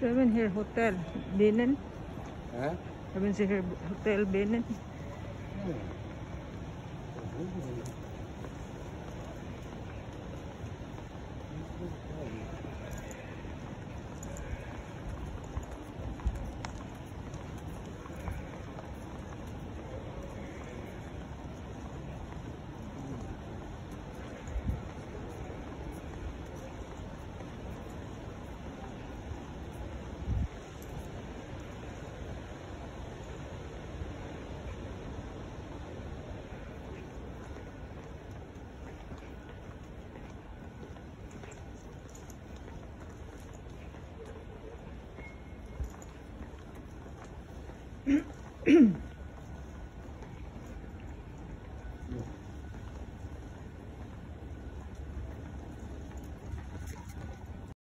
Seven here hotel. Benen. Hè? Hebben ze hier hotel Benen. Ja. mm